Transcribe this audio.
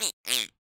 Mm-mm.